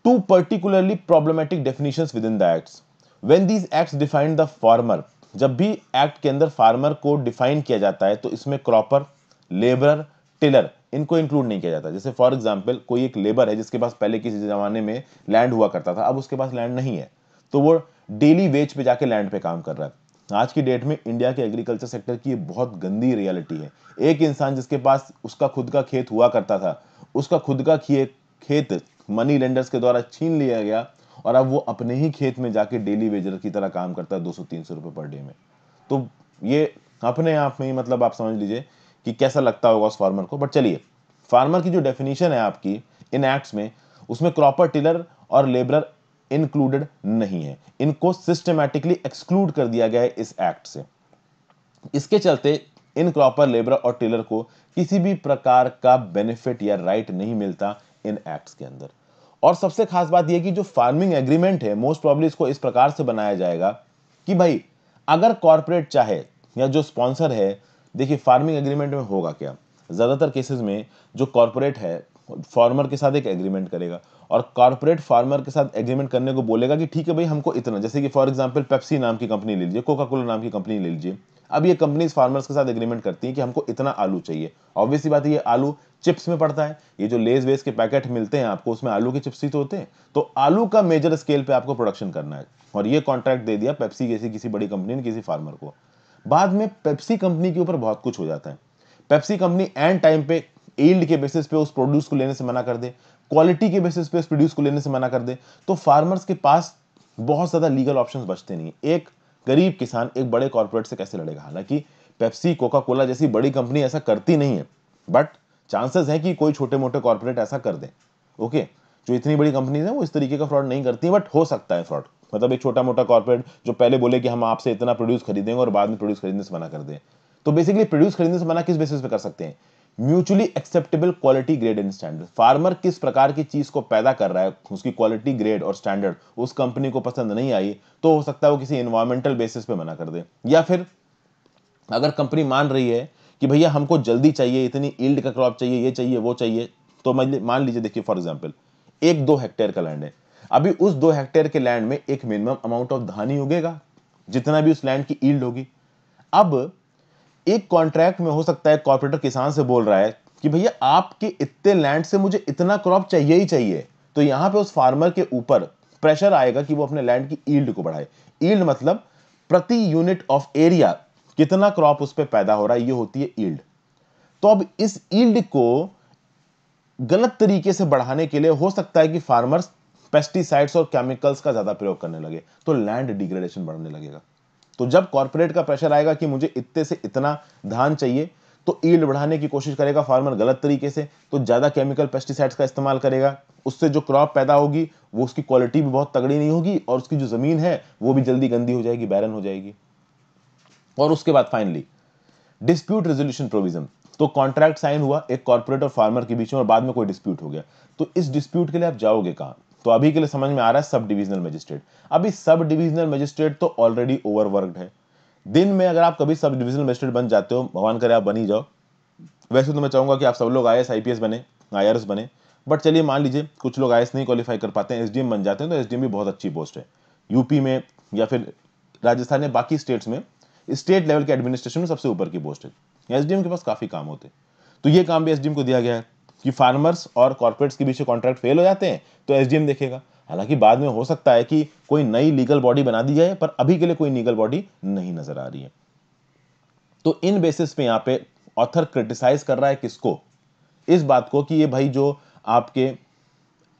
particularly problematic definitions within the acts when these acts define the farmer जब भी एक्ट के अंदर फार्मर को डिफाइन किया जाता है तो इसमें क्रॉपर लेबरर टिलर इनको इंक्लूड नहीं किया जाता। जैसे फॉर एग्ज़ाम्पल कोई एक लेबर है, जिसके पास पहले किसी जमाने में लैंड हुआ करता था, अब उसके पास लैंड नहीं है। तो वो डेली वेज पे जाके लैंड पे काम कर रहा है। आज की डेट में इंडिया के एग्रीकल्चर सेक्टर की ये बहुत गंदी रियलिटी है। एक इंसान जिसके पास उसका खुद का खेत हुआ करता था, उसका खुद का खेत मनी लेंडर्स के द्वारा छीन लिया गया और अब वो अपने ही खेत में जाके डेली वेजर की तरह काम करता है दो सौ तीन सौ रुपए पर डे में। तो ये अपने आप में ही मतलब आप समझ लीजिए कि कैसा लगता होगा उस फार्मर को। बट चलिए फार्मर की जो डेफिनेशन है आपकी इन एक्ट्स में, उसमें क्रॉपर टिलर और लेबरर इंक्लूडेड नहीं है। इनको सिस्टमैटिकली एक्सक्लूड कर दिया गया है इस एक्ट से। इसके चलते इन क्रॉपर लेबर और टिलर को किसी भी प्रकार का बेनिफिट या राइट नहीं मिलता। इन एक्ट्स के अंदर। और सबसे खास बात यह कि जो फ़ार्मिंग एग्रीमेंट है मोस्ट प्रॉब्ली इसको इस प्रकार से बनाया जाएगा कि भाई, अगर कॉरपोरेट चाहे या जो स्पॉन्सर है, देखिए फ़ार्मिंग एग्रीमेंट में होगा क्या? ज़्यादातर केसेस में जो कॉरपोरेट है फार्मर के साथ एक एग्रीमेंट करेगा। और कॉरपोरेट फार्मर के साथ एग्रीमेंट करने को बोलेगा कि ठीक है भाई, हमको इतना, जैसे कि फॉर एग्जांपल पेप्सी नाम की कंपनी ले लीजिए कोका कोला नाम की कंपनी ले लीजिए। अब ये कंपनीज़ फार्मर्स के साथ एग्रीमेंट करती हैं कि हमको इतना आलू चाहिए। ऑब्वियसली बात है, ये आलू चिप्स में पड़ता है। ये जो लेज वेज के पैकेट मिलते हैं आपको, उसमें आलू के चिप्स ही तो होते हैं। तो आलू का मेजर स्केल पे आपको प्रोडक्शन करना है। और ये कॉन्ट्रैक्ट दे दिया पेप्सी जैसी किसी बड़ी कंपनी ने, किसी फार्मर को। बाद में पेप्सी कंपनी के ऊपर बहुत कुछ हो जाता है। पेप्सी कंपनी एंड टाइम पे ईल्ड के बेसिस पे उस प्रोड्यूस को लेने से मना कर दे। क्वालिटी के बेसिस पे प्रोड्यूस को लेने से मना कर दे तो फार्मर्स के पास बहुत ज़्यादा लीगल ऑप्शन बचते नहीं एक गरीब किसान एक बड़े कॉर्पोरेट से कैसे लड़ेगा? हालाँकि पेप्सी कोका कोला जैसी बड़ी कंपनी ऐसा करती नहीं है बट चांसेस है कि कोई छोटे मोटे कॉर्पोरेट ऐसा कर दे। ओके जो इतनी बड़ी कंपनी है, वो इस तरीके का फ्रॉड नहीं करती बट हो सकता है फ्रॉड मतलब एक छोटा मोटा कॉर्पोरेट जो पहले बोले कि हम आपसे इतना प्रोड्यूस खरीदेंगे और बाद में प्रोड्यूस खरीदने से मना कर दें। तो बेसिकली प्रोड्यूस खरीदने से मना किस बेसिस पे कर सकते हैं? Mutually acceptable quality grade and standard farmer किस प्रकार की चीज़ को पैदा कर रहा है, उसकी क्वालिटी ग्रेड और स्टैंडर्ड उस कंपनी को पसंद नहीं आई तो हो सकता है वो किसी इन्वायरमेंटल बेसिस पे मना कर दे। या फिर, अगर कंपनी मान रही है कि भैया हमको जल्दी चाहिए, इतनी ईल्ड का क्रॉप चाहिए, ये चाहिए, वो चाहिए तो मान लीजिए देखिए फॉर एग्ज़ाम्पल एक दो हेक्टेयर का लैंड है। अभी उस दो हेक्टेयर के लैंड में एक मिनिमम अमाउंट ऑफ़ धान ही उगेगा, जितना भी उस लैंड की ईल्ड होगी। अब एक कॉन्ट्रैक्ट में हो सकता है कॉर्पोरेटर किसान से बोल रहा है कि भैया आपके इतने लैंड से मुझे इतना क्रॉप चाहिए ही चाहिए। तो यहाँ पे उस फार्मर के ऊपर प्रेशर आएगा कि वो अपने लैंड की ईल्ड को बढ़ाए। ईल्ड मतलब प्रति यूनिट ऑफ़ एरिया कितना क्रॉप उस पर पैदा हो रहा है, ये होती है ईल्ड तो अब इस ईल्ड को गलत तरीके से बढ़ाने के लिए हो सकता है कि फार्मर्स पेस्टिसाइड्स और केमिकल्स का ज़्यादा प्रयोग करने लगे तो लैंड डिग्रेडेशन बढ़ने लगेगा। तो जब कॉर्पोरेट का प्रेशर आएगा कि मुझे इतने से इतना धान चाहिए तो ईल्ड बढ़ाने की कोशिश करेगा फार्मर गलत तरीके से तो ज़्यादा केमिकल पेस्टिसाइड्स का इस्तेमाल करेगा। उससे जो क्रॉप पैदा होगी, वो उसकी क्वालिटी भी बहुत तगड़ी नहीं होगी और उसकी जो ज़मीन है, वो भी जल्दी गंदी हो जाएगी बैरन हो जाएगी। और उसके बाद फाइनली डिस्प्यूट रेजोल्यूशन प्रोविज़न तो कॉन्ट्रैक्ट साइन हुआ एक कॉर्पोरेट और फार्मर के बीच में और बाद में कोई डिस्प्यूट हो गया। तो इस डिस्प्यूट के लिए आप जाओगे कहाँ? तो अभी के लिए समझ में आ रहा है सब डिविजनल मजिस्ट्रेट अभी सब डिविजनल मजिस्ट्रेट तो ऑलरेडी ओवरवर्कड है। दिन में अगर आप कभी सब डिविजनल मजिस्ट्रेट बन जाते हो, भगवान करे आप बनी जाओ। वैसे तो मैं चाहूँगा कि आप सब लोग आई एस बने आई बने। बट चलिए मान लीजिए, कुछ लोग आई नहीं क्वालिफाई कर पाते हैं एसडीएम बन जाते हैं तो एसडीएम भी बहुत अच्छी पोस्ट है। यूपी में या फिर राजस्थान में, बाकी स्टेट्स में स्टेट लेवल के एडमिनिस्ट्रेशन में सबसे ऊपर की पोस्ट है। एसडीएम के पास काफ़ी काम होते हैं। तो ये काम भी एसडीएम को दिया गया है। कि फार्मर्स और कॉर्पोरेट्स के बीच कॉन्ट्रैक्ट फेल हो जाते हैं तो एसडीएम देखेगा। हालाँकि बाद में हो सकता है कि कोई नई लीगल बॉडी बना दी जाए, पर अभी के लिए कोई लीगल बॉडी नहीं नज़र आ रही है। तो इन बेसिस पे यहाँ पे ऑथर क्रिटिसाइज कर रहा है किसको? इस बात को कि ये भाई जो आपके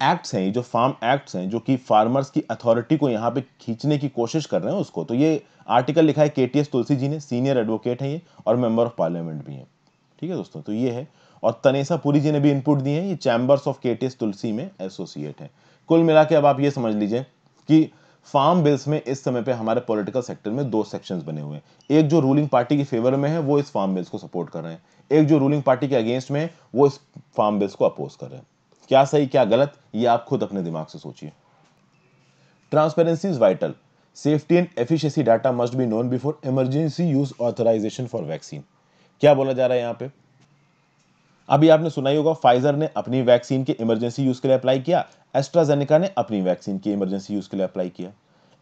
एक्ट्स हैं, जो फार्म एक्ट्स हैं, जो कि फार्मर्स की अथॉरिटी को यहाँ पे खींचने की कोशिश कर रहे हैं उसको तो ये आर्टिकल लिखा है केटीएस तुलसी जी ने सीनियर एडवोकेट है ये, और मेंबर ऑफ़ पार्लियामेंट भी है। ठीक है दोस्तों तो ये है। और तनेसा पुरी जी ने भी इनपुट दिए हैं, ये चैम्बर्स ऑफ़ केटीएस तुलसी में एसोसिएट है। कुल मिला के अब आप ये समझ लीजिए कि फार्म बिल्स में इस समय पे हमारे पॉलिटिकल सेक्टर में दो सेक्शंस बने हुए हैं। एक जो रूलिंग पार्टी के फेवर में है, वो इस फार्म बिल्स को सपोर्ट कर रहे हैं। एक जो रूलिंग पार्टी के अगेंस्ट में है, वो इस फार्म बिल्स को अपोज कर रहे हैं। क्या सही, क्या गलत, ये आप खुद अपने दिमाग से सोचिए। Transparency is vital safety and efficiency data must be known before emergency use authorisation for vaccine क्या बोला जा रहा है यहाँ पे? अभी आपने सुना ही होगा फाइजर ने अपनी वैक्सीन के इमरजेंसी यूज़ के लिए अप्लाई किया। एस्ट्राजेनेका ने अपनी वैक्सीन की इमरजेंसी यूज़ के लिए अप्लाई किया।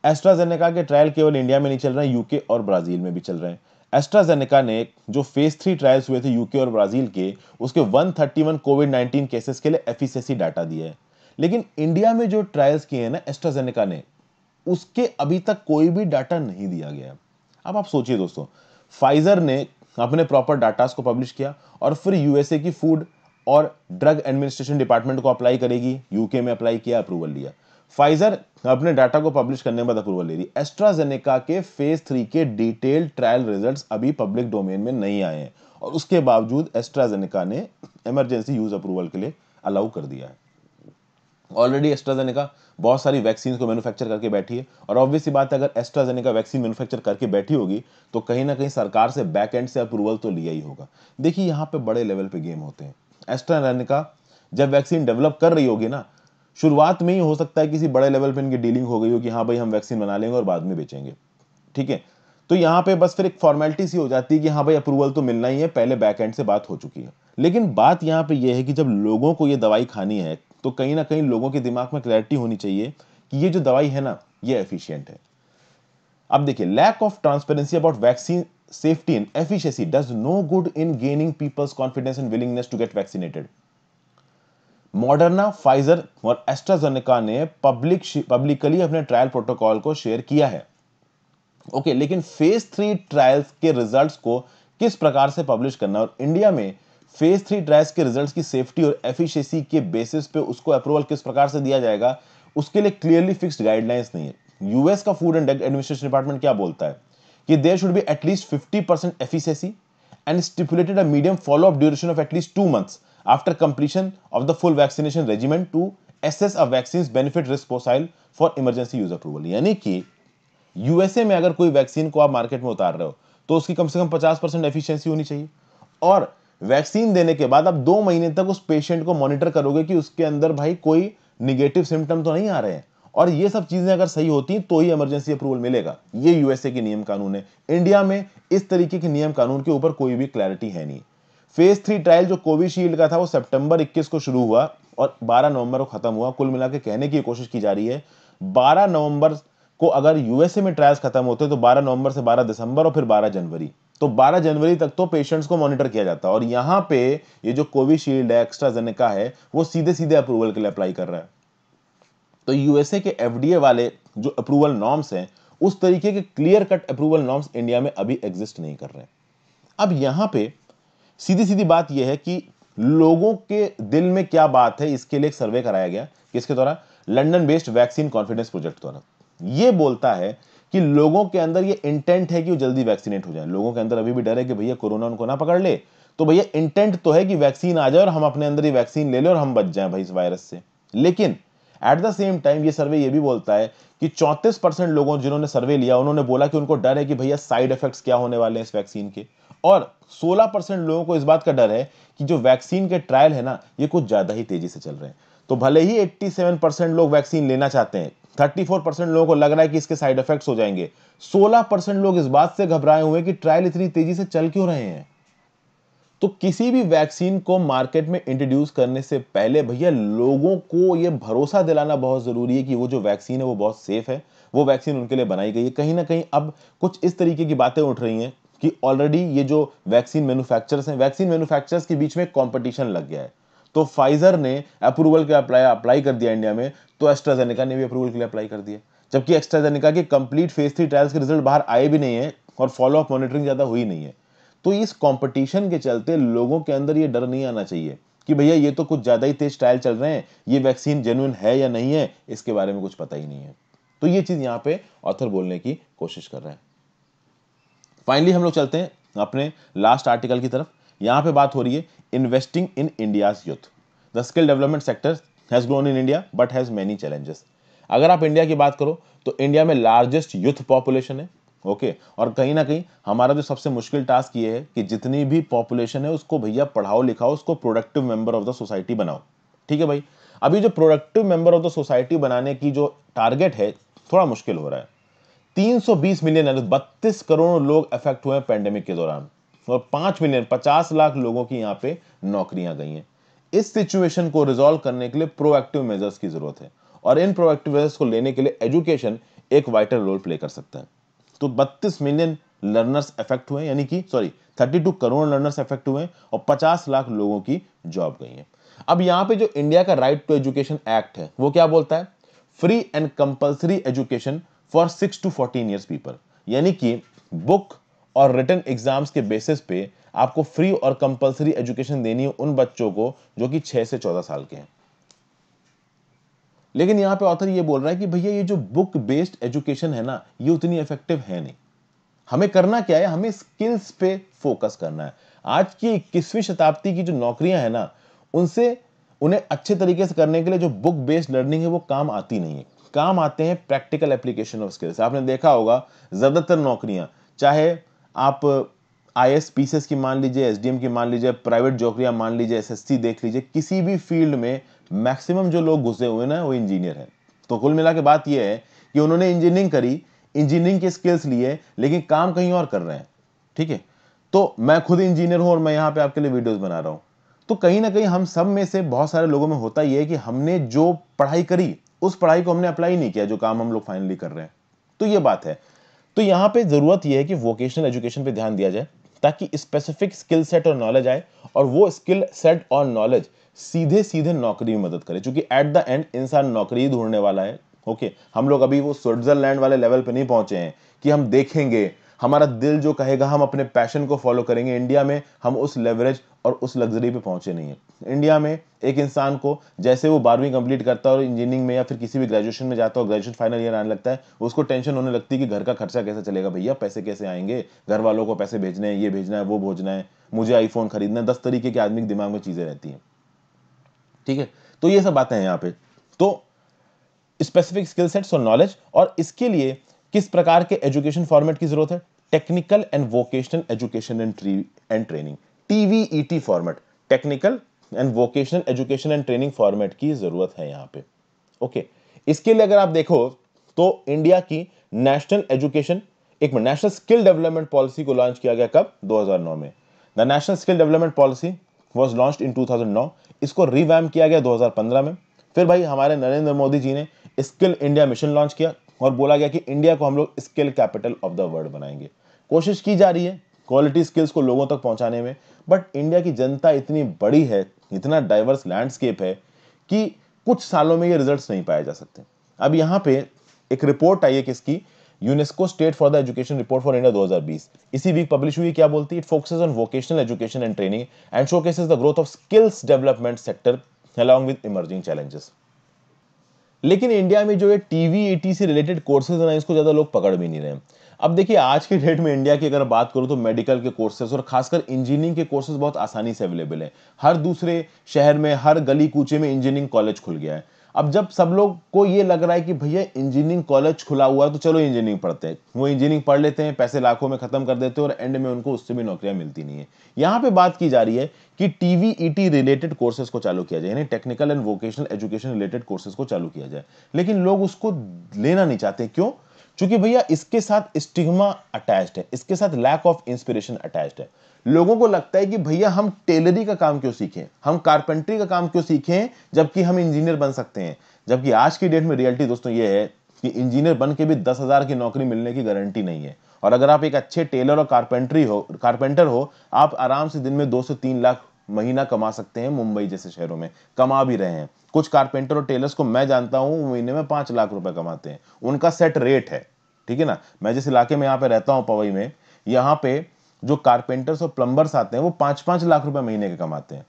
एस्ट्राजेनेका के ट्रायल केवल इंडिया में नहीं चल रहे यूके और ब्राज़ील में भी चल रहे हैं। एस्ट्राजेनेका ने जो फ़ेज़ थ्री ट्रायल्स हुए थे यूके और ब्राज़ील के, उसके 131 कोविड 19 केसेस के लिए एफिशिएंसी डाटा दिया है। लेकिन इंडिया में जो ट्रायल्स किए हैं ना एस्ट्राजेनेका ने, उसके अभी तक कोई भी डाटा नहीं दिया गया अब आप सोचिए दोस्तों फाइजर ने अपने प्रॉपर डाटास को पब्लिश किया और फिर यूएसए की फ़ूड और ड्रग एडमिनिस्ट्रेशन डिपार्टमेंट को अप्लाई करेगी यूके में अप्लाई किया अप्रूवल लिया। फाइजर अपने डाटा को पब्लिश करने के बाद अप्रूवल ले रही। एस्ट्राजेनेका के फ़ेज़ थ्री के डिटेल्ड ट्रायल रिजल्ट्स अभी पब्लिक डोमेन में नहीं आए हैं। और उसके बावजूद एस्ट्राजेनेका ने इमरजेंसी यूज़ अप्रूवल के लिए अलाउ कर दिया है। ऑलरेडी एस्ट्राजेनेका बहुत सारी वैक्सीन को मैन्युफैक्चर करके बैठी है। और ऑब्वियसली बात है, अगर एस्ट्राजेनेका वैक्सीन मैन्युफैक्चर करके बैठी होगी तो कहीं ना कहीं सरकार से बैक एंड से अप्रूवल तो लिया ही होगा। देखिए, यहाँ पे बड़े लेवल पे गेम होते हैं। एस्ट्राजेनेका जब वैक्सीन डेवलप कर रही होगी ना, शुरुआत में ही हो सकता है किसी बड़े लेवल पर इनकी डीलिंग हो गई हो कि हाँ भाई हम वैक्सीन बना लेंगे और बाद में बेचेंगे। ठीक है? तो यहाँ पे बस फिर एक फॉर्मेलिटी सी हो जाती है कि हाँ भाई अप्रूवल तो मिलना ही है, पहले बैक एंड से बात हो चुकी है। लेकिन बात यहाँ पे यह है कि जब लोगों को ये दवाई खानी है तो कहीं ना कहीं लोगों के दिमाग में क्लैरिटी होनी चाहिए कि ये जो दवाई है ना ये एफिशिएंट है। अब देखिए lack of transparency about vaccine safety and efficiency does no good in gaining people's confidence and willingness to get vaccinated Moderna Pfizer और एस्ट्राजेनेका ने पब्लिक पब्लिकली अपने ट्रायल प्रोटोकॉल को शेयर किया है। ओके okay, लेकिन फ़ेज़ थ्री ट्रायल्स के results को किस प्रकार से पब्लिश करना और इंडिया में फ़ेज़ थ्री ट्रायल्स के रिजल्ट्स की सेफ्टी और एफिशिएंसी के बेसिस पे उसको अप्रूवल किस प्रकार से दिया जाएगा, उसके लिए क्लियरली फिक्स्ड गाइडलाइंस नहीं है। यूएस का फ़ूड एंड एडमिनिस्ट्रेशन डिपार्टमेंट क्या बोलता है? कि there should be at least 50 percent efficiency and stipulated a medium follow up duration of at least two months after completion of the full vaccination regimen to assess a vaccine's benefit risk profile for emergency use approval यानी कि USA में अगर कोई vaccine को आप market में उतार रहे हो तो उसकी कम से कम 50 परसेंट एफिशिएंसी होनी चाहिए। और वैक्सीन देने के बाद आप दो महीने तक उस पेशेंट को मॉनिटर करोगे कि उसके अंदर भाई कोई निगेटिव सिम्टम तो नहीं आ रहे हैं। और ये सब चीज़ें अगर सही होती तो ही इमरजेंसी अप्रूवल मिलेगा। ये यूएसए के नियम कानून है। इंडिया में इस तरीके के नियम कानून के ऊपर कोई भी क्लैरिटी है नहीं। फ़ेज़ थ्री ट्रायल जो कोविशील्ड का था, वो सितंबर 21 को शुरू हुआ और 12 नवंबर को खत्म हुआ। कुल मिला के कहने की कोशिश की जा रही है 12 नवंबर को अगर यूएसए में ट्रायल्स खत्म होते तो 12 नवंबर से 12 दिसंबर और फिर 12 जनवरी। तो 12 जनवरी तक तो पेशेंट्स को मॉनिटर किया जाता है। और यहाँ पे ये जो कोविशील्ड है एक्स्ट्राजेनेका है, वो सीधे सीधे अप्रूवल के लिए अप्लाई कर रहा है। तो यूएसए के एफडीए वाले जो अप्रूवल नॉर्म्स हैं, उस तरीके के clear cut approval norms India में अभी एग्जिस्ट नहीं कर रहे अब यहाँ पे सीधी सीधी बात यह है कि लोगों के दिल में क्या बात है, इसके लिए एक सर्वे कराया गया, किसके द्वारा? London based vaccine confidence project द्वारा। यह बोलता है कि लोगों के अंदर ये इंटेंट है कि वो जल्दी वैक्सीनेट हो जाए। लोगों के अंदर अभी भी डर है कि भैया कोरोना उनको ना पकड़ ले। तो भैया इंटेंट तो है कि वैक्सीन आ जाए और हम अपने अंदर ही वैक्सीन ले ले और हम बच जाए भाई इस वायरस से। लेकिन एट द सेम टाइम ये सर्वे ये भी बोलता है कि 34 परसेंट लोगों जिन्होंने सर्वे लिया, उन्होंने बोला कि उनको डर है कि भैया साइड इफेक्ट्स क्या होने वाले हैं इस वैक्सीन के। और 16 परसेंट लोगों को इस बात का डर है कि जो वैक्सीन के ट्रायल है ना, ये कुछ ज़्यादा ही तेज़ी से चल रहे हैं। तो भले ही 87 परसेंट लोग वैक्सीन लेना चाहते हैं 34 परसेंट लोगों को लग रहा है कि इसके साइड इफेक्ट्स हो जाएँगे। 16 परसेंट लोग इस बात से घबराए हुए कि ट्रायल इतनी तेज़ी से चल क्यों रहे हैं? तो किसी भी वैक्सीन को मार्केट में इंट्रोड्यूस करने से पहले भैया लोगों को यह भरोसा दिलाना बहुत ज़रूरी है कि वो जो वैक्सीन है वो बहुत सेफ़ है। वो वैक्सीन उनके लिए बनाई गई है। कहीं ना कहीं अब कुछ इस तरीके की बातें उठ रही हैं कि ऑलरेडी ये जो वैक्सीन मैन्युफैक्चरर्स हैं वैक्सीन मैन्युफैक्चरर्स के बीच में कंपटीशन लग गया है। तो फाइजर ने अप्रूवल के अप्लाई अप्लाई कर दिया इंडिया में तो एस्ट्राजेनिका ने भी अप्रूवल के लिए अप्लाई कर दिया। जबकि एक्स्ट्राजेनिका के कंप्लीट फ़ेज़ थ्री ट्रायल्स के रिज़ल्ट बाहर आए भी नहीं है और फॉलो अप मॉनिटरिंग ज़्यादा हुई नहीं है। तो इस कंपटीशन के चलते लोगों के अंदर ये डर नहीं आना चाहिए कि भैया ये तो कुछ ज़्यादा ही तेज ट्रायल चल रहे हैं, ये वैक्सीन जेन्युइन है या नहीं है, इसके बारे में कुछ पता ही नहीं है। तो ये चीज़ यहाँ पे ऑथर बोलने की कोशिश कर रहे हैं। फाइनली हम लोग चलते हैं अपने लास्ट आर्टिकल की तरफ़। यहाँ पे बात हो रही है investing in India's youth the skill development sector has grown in India but has many challenges अगर आप इंडिया की बात करो तो इंडिया में लार्जेस्ट यूथ पॉपुलेशन है ओके okay? और कहीं ना कहीं हमारा जो सबसे मुश्किल टास्क ये है कि जितनी भी पॉपुलेशन है, उसको भैया पढ़ाओ, लिखाओ, उसको productive member of the society बनाओ। ठीक है भाई? अभी जो productive member of the society बनाने की जो टारगेट है, थोड़ा मुश्किल हो रहा है। 320 मिलियन यानी बत्तीस करोड़ लोग अफेक्ट हुए हैं पेंडेमिक के दौरान। और 5 मिलियन 50 लाख लोगों की यहाँ पे नौकरियाँ गई हैं। इस सिचुएशन को रिजॉल्व करने के लिए प्रोएक्टिव मेजर्स की ज़रूरत है। और इन प्रोएक्टिव मेजर्स को लेने के लिए एजुकेशन एक वाइटल रोल प्ले कर सकता है। तो 32 मिलियन लर्नर्स इफ़ेक्ट हुए यानी कि सॉरी 32 करोड़ लर्नर्स इफ़ेक्ट हुए और 50 लाख लोगों की जॉब गई है। अब यहाँ पे जो इंडिया का राइट टू एजुकेशन एक्ट है, वो क्या बोलता है? Free and compulsory education for six to fourteen years people यानी कि बुक और रिटर्न एग्ज़ाम्स के बेसिस पे आपको फ्री और कंपल्सरी एजुकेशन देनी है उन बच्चों को जो कि छह से चौदह साल के हैं। लेकिन यहाँ पे ऑथर ये बोल रहा है कि भैया ये जो बुक बेस्ड एजुकेशन है ना, ये उतनी इफ़ेक्टिव है नहीं। हमें करना क्या है? हमें स्किल्स पे फोकस करना है। आज की इक्कीसवीं शताब्दी की जो नौकरियाँ हैं ना, उनसे, उन्हें अच्छे तरीके से करने के लिए जो बुक बेस्ड लर्निंग है वो काम आती नहीं है। काम आते हैं प्रैक्टिकल एप्लीकेशन ऑफ़ स्किल्स आपने देखा होगा, ज़्यादातर नौकरियाँ, चाहे आप आई एस पी की मान लीजिए एस की मान लीजिए प्राइवेट नौकरियाँ मान लीजिए एसएससी देख लीजिए, किसी भी फ़ील्ड में मैक्सिमम जो लोग घुसे हुए ना, वो इंजीनियर है। तो कुल मिला के बात यह है कि उन्होंने इंजीनियरिंग करी इंजीनियरिंग के स्किल्स लिए, लेकिन काम कहीं और कर रहे हैं, ठीक है? तो मैं खुद इंजीनियर हूँ और मैं यहाँ पे आपके लिए वीडियोस बना रहा हूँ। तो कहीं ना कहीं हम सब में से बहुत सारे लोगों में होता यह है कि हमने जो पढ़ाई करी, उस पढ़ाई को हमने अप्लाई नहीं किया, जो काम हम लोग फाइनली कर रहे हैं। तो ये बात है। तो यहाँ पे ज़रूरत यह है कि वोकेशनल एजुकेशन पे ध्यान दिया जाए, ताकि स्पेसिफिक स्किल सेट और नॉलेज आए, और वो स्किल सेट और नॉलेज सीधे सीधे नौकरी में मदद करे। क्योंकि एट द एंड इंसान नौकरी ढूँढने वाला है ओके हम लोग अभी वो स्विट्जरलैंड वाले लेवल पे नहीं पहुँचे हैं कि हम देखेंगे हमारा दिल जो कहेगा, हम अपने पैशन को फॉलो करेंगे। इंडिया में हम उस लेवरेज और उस लग्जरी पे पहुँचे नहीं है। इंडिया में एक इंसान को जैसे वो बारहवीं कंप्लीट करता है और इंजीनियरिंग में या फिर किसी भी ग्रेजुएशन में जाता है ग्रेजुएशन फाइनल ईयर आने लगता है, उसको टेंशन होने लगती है कि घर का खर्चा कैसे चलेगा? भैया, पैसे कैसे आएँगे? घर वालों को पैसे भेजने हैं, ये भेजना है, वो भेजना है, मुझे आईफोन खरीदना है। दस तरीके के आदमी के दिमाग में चीज़ें रहती हैं। ठीक है? तो ये सब बातें हैं यहाँ पे। तो स्पेसिफिक स्किल सेट्स और नॉलेज और इसके लिए किस प्रकार के एजुकेशन फॉर्मेट की ज़रूरत है? Technical and vocational education and and training TVET format technical and vocational education and training format की ज़रूरत है यहाँ पे। Okay okay. इसके लिए अगर आप देखो तो इंडिया की नेशनल एजुकेशन एक minute national skill development policy को लॉन्च किया गया कब? 2009 में। The national skill development policy was launch in 2009 इसको रिवैम किया गया 2015 में। फिर भाई, हमारे नरेंद्र मोदी जी ने स्किल इंडिया मिशन लॉन्च किया और बोला गया कि इंडिया को हम लोग skill capital of the world बनाएँगे। कोशिश की जा रही है क्वालिटी स्किल्स को लोगों तक पहुँचाने में। बट इंडिया की जनता इतनी बड़ी है, इतना डाइवर्स लैंडस्केप है कि कुछ सालों में ये रिजल्ट्स नहीं पाए जा सकते। अब यहाँ पे एक रिपोर्ट आई है किसकी? UNESCO state for the education report for India 2020 इसी वीक पब्लिश हुई, क्या बोलती है? It focuses on vocational education and training and showcases the growth of skills development sector along with emerging challenges लेकिन इंडिया में जो है टीवी से रिलेटेड कोर्सेज है ना, इसको ज़्यादा लोग पकड़ भी नहीं रहे। अब देखिए, आज की डेट में इंडिया की अगर बात करूँ तो मेडिकल के कोर्सेज और खासकर इंजीनियरिंग के कोर्सेज बहुत आसानी से अवेलेबल है। हर दूसरे शहर में, हर गली कूचे में इंजीनियरिंग कॉलेज खुल गया है। अब जब सब लोग को ये लग रहा है कि भैया इंजीनियरिंग कॉलेज खुला हुआ है तो चलो इंजीनियरिंग पढ़ते हैं। वो इंजीनियरिंग पढ़ लेते हैं, पैसे लाखों में खत्म कर देते हैं और एंड में उनको उससे भी नौकरियाँ मिलती नहीं है। यहाँ पे बात की जा रही है कि टीवीईटी रिलेटेड कोर्सेज को चालू किया जाए, यानी technical and vocational education related courses को चालू किया जाए। लेकिन लोग उसको लेना नहीं चाहते। क्यों? क्योंकि भैया इसके साथ स्टिग्मा अटैच्ड है, इसके साथ लैक ऑफ़ इंस्पिरेशन अटैच्ड है। लोगों को लगता है कि भैया हम टेलरी का काम क्यों सीखें? हम कारपेंट्री का काम क्यों सीखें, जबकि हम इंजीनियर बन सकते हैं? जबकि आज की डेट में रियलिटी दोस्तों ये है कि इंजीनियर बन के भी दस हज़ार की नौकरी मिलने की गारंटी नहीं है। और अगर आप एक अच्छे टेलर और कारपेंट्री हो कारपेंटर हो, आप आराम से दिन में दो से तीन लाख महीना कमा सकते हैं मुंबई जैसे शहरों में, कमा भी रहे हैं। कुछ कारपेंटर और टेलर्स को मैं जानता हूँ महीने में पाँच लाख रुपए कमाते हैं। उनका सेट रेट है, ठीक है ना? मैं जिस इलाके में यहाँ पे रहता हूँ, पवई में, यहाँ पे जो कारपेंटर्स और प्लम्बर्स आते हैं, वो पाँच पाँच लाख रुपए महीने के कमाते हैं।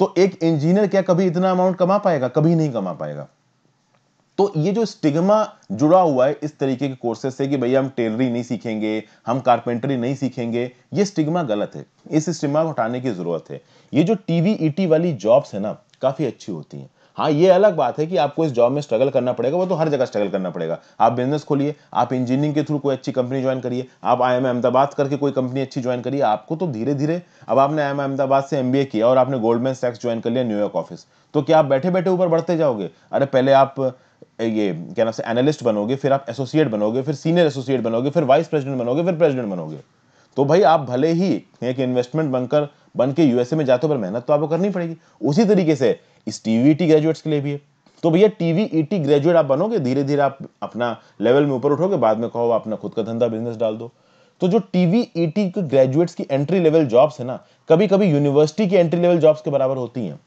तो एक इंजीनियर क्या कभी इतना अमाउंट कमा पाएगा? कभी नहीं कमा पाएगा। तो ये जो स्टिग्मा जुड़ा हुआ है इस तरीके के कोर्सेज से कि भैया हम टेलरी नहीं सीखेंगे, हम कारपेंटरी नहीं सीखेंगे, ये स्टिग्मा गलत है। इस स्टिग्मा को हटाने की ज़रूरत है। ये जो टीवी ईटी वाली जॉब्स है ना, काफ़ी अच्छी होती हैं। हाँ ये अलग बात है कि आपको इस जॉब में स्ट्रगल करना पड़ेगा, वो तो हर जगह स्ट्रगल करना पड़ेगा। आप बिज़नेस खोलिए, आप इंजीनियरिंग के थ्रू कोई अच्छी कंपनी ज्वाइन करिए, आप आई एम अहमदाबाद करके कोई कंपनी अच्छी ज्वाइन करिए, आपको तो धीरे धीरे अब आपने आई एम अहमदाबाद से एमबीए किया और आपने गोल्डमैन सैक्स ज्वाइन कर लिया न्यूयॉर्क ऑफ़िस तो क्या आप बैठे बैठे ऊपर बढ़ते जाओगे? अरे, पहले आप ये, क्या नाम से एनालिस्ट बनोगे, फिर आप एसोसिएट बनोगे, फिर सीनियर एसोसिएट बनोगे, फिर वाइस प्रेसिडेंट बनोगे, फिर प्रेसिडेंट बनोगे। तो भाई आप भले ही एक इन्वेस्टमेंट बनकर बन के यूएसए में जाते हो, पर मेहनत तो आपको करनी पड़ेगी। उसी तरीके से इस टीवीटी ग्रेजुएट्स के लिए भी है। तो भैया टीवी ईटी ग्रेजुएट आप बनोगे धीरे धीरे आप अपना लेवल में ऊपर उठोगे, बाद में कहो अपना खुद का धंधा बिज़नेस डाल दो। तो जो टीवी ईटी के ग्रेजुएट्स की एंट्री लेवल जॉब्स है ना कभी कभी यूनिवर्सिटी की एंट्री लेवल जॉब्स के बराबर होती हैं।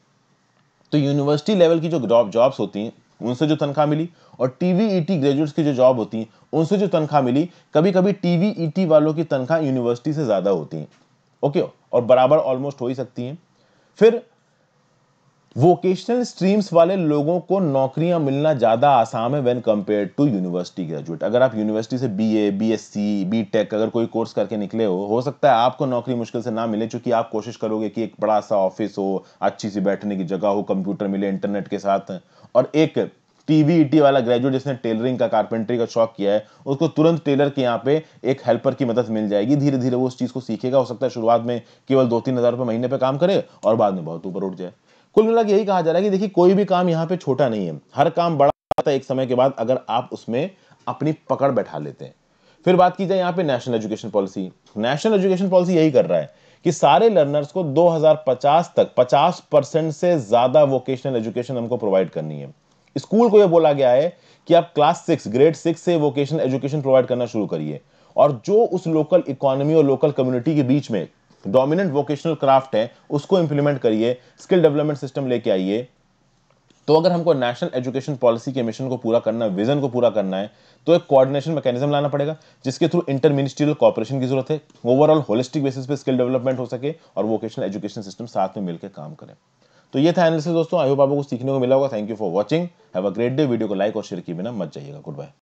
तो यूनिवर्सिटी लेवल की जो जॉब जॉब्स होती हैं उनसे जो तनख्वाह मिली और टीवीईटी ग्रेजुएट्स की जो जॉब होती हैं, उनसे जो तनख्वाह मिली कभी कभी टीवीईटी वालों की तनख्वाह यूनिवर्सिटी से ज़्यादा होती है। ओके और बराबर ऑलमोस्ट हो ही सकती है। फिर वोकेशनल स्ट्रीम्स वाले लोगों को नौकरियाँ मिलना ज़्यादा आसान है when compare to university graduate अगर आप यूनिवर्सिटी से बीए, बीएससी, बीटेक अगर कोई कोर्स करके निकले हो हो सकता है आपको नौकरी मुश्किल से ना मिले क्योंकि आप कोशिश करोगे कि एक बड़ा सा ऑफ़िस हो अच्छी सी बैठने की जगह हो कंप्यूटर मिले इंटरनेट के साथ। और एक टीवी ईटी वाला ग्रेजुएट जिसने टेलरिंग का कारपेंटरी का शौक किया है उसको तुरंत टेलर के यहाँ पे एक हेल्पर की मदद मिल जाएगी। धीरे धीरे वो उस चीज़ को सीखेगा। हो सकता है शुरुआत में केवल दो तीन हज़ार रुपए महीने पे काम करे और बाद में बहुत ऊपर उठ जाए। कुल मिला यही कहा जा रहा है कि देखिए, कोई भी काम यहाँ पे छोटा नहीं है। हर काम बड़ा आता है एक समय के बाद अगर आप उसमें अपनी पकड़ बैठा लेते हैं। फिर बात की जाए यहाँ पे national education policy national education policy यही कर रहा है कि सारे लर्नर्स को 2050 तक 50 परसेंट से ज़्यादा वोकेशनल एजुकेशन हमको प्रोवाइड करनी है। स्कूल को यह बोला गया है कि आप क्लास सिक्स ग्रेड सिक्स से वोकेशनल एजुकेशन प्रोवाइड करना शुरू करिए। और जो उस लोकल इकोनॉमी और लोकल कम्युनिटी के बीच में डोमिनेंट वोकेशनल क्राफ्ट है, उसको इंप्लीमेंट करिए स्किल डेवलपमेंट सिस्टम लेके आइए। तो अगर हमको नेशनल एजुकेशन पॉलिसी के मिशन को पूरा करना विजन को पूरा करना है तो एक कोऑर्डिनेशन मैकेनिज्म लाना पड़ेगा, जिसके थ्रू इंटर मिनिस्ट्रियल कॉपरेशन की ज़रूरत है। ओवरऑल होलिस्टिक बेसिस पे स्किल डेवलपमेंट हो सके और वोकेशनल एजुकेशन सिस्टम साथ में मिलकर काम करें। तो ये था एनालिसिस दोस्तों आई होप आपको सीखने को मिला होगा। Thank you for watching have a great day video को लाइक और शेयर किए बिना मत जाइएगा। Good bye